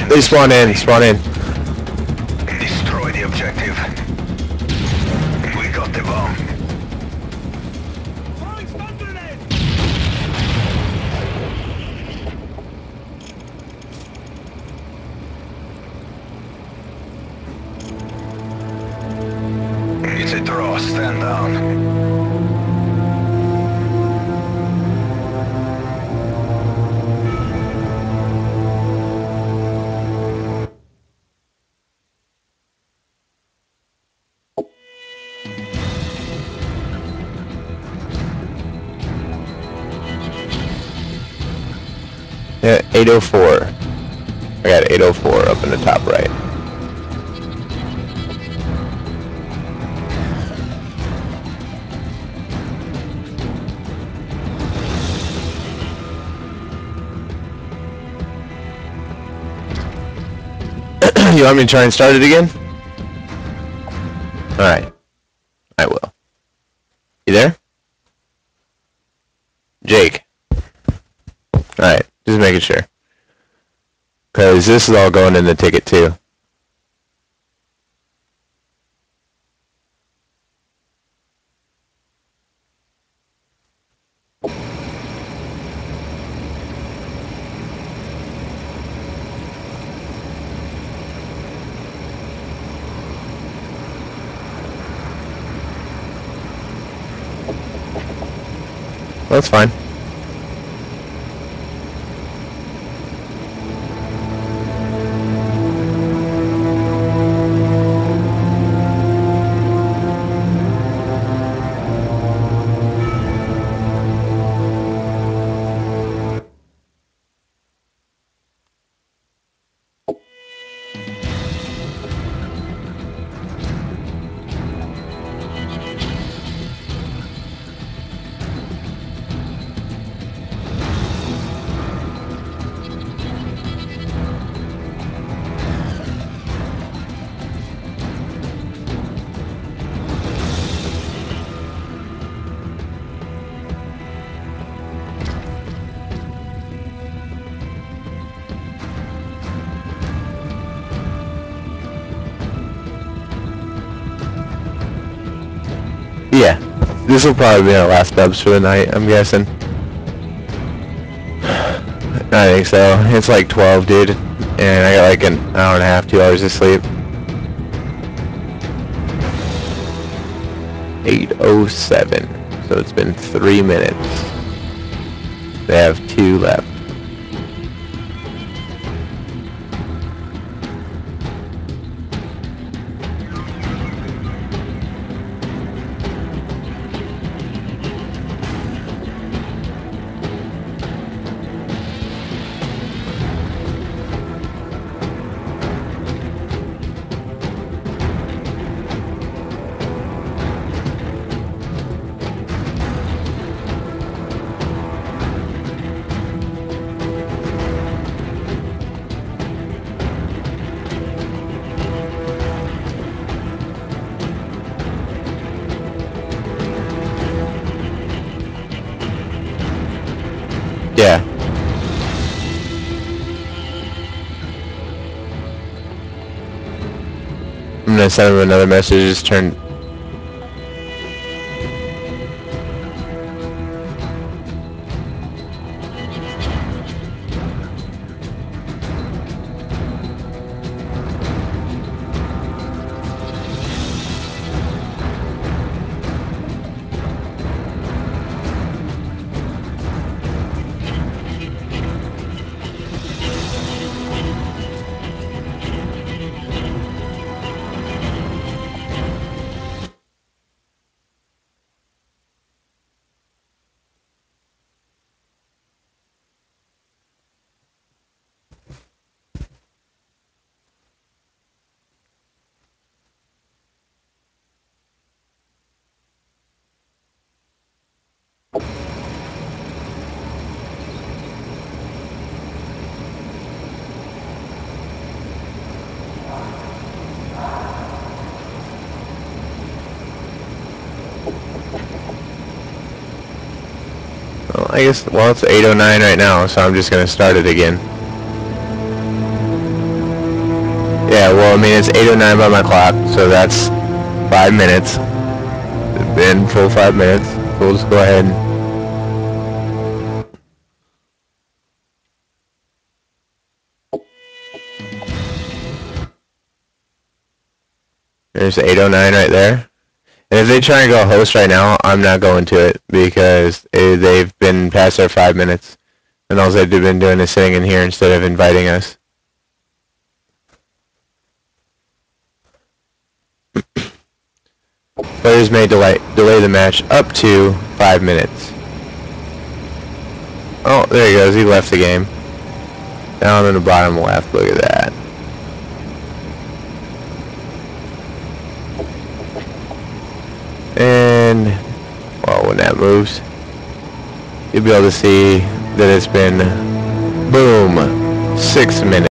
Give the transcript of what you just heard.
They spawn in, spawn in. Yeah, 804. I got 804 up in the top right. you want me to try and start it again? Alright. I will. You there? Jake. Alright, just making sure. Because this is all going in the ticket too. That's fine. Yeah. This will probably be our last dubs for the night, I'm guessing. I think so. It's like 12, dude. And I got like an hour and a half, two hours of sleep. 807. So it's been three minutes. They have two left. I'm gonna send him another message. Just turn. I guess. Well, it's 8:09 right now, so I'm just gonna start it again. Yeah, well, I mean, it's 8.09 by my clock, so that's five minutes. It's been full five minutes. We'll just go ahead and... There's 809 right there. And if they try and go host right now, I'm not going to it because eh, they've been past their five minutes. And all they've been doing is sitting in here instead of inviting us. Players may delay, delay the match up to five minutes. Oh, there he goes. He left the game. Down in the bottom left. Look at that. And, well, when that moves, you'll be able to see that it's been, boom, six minutes.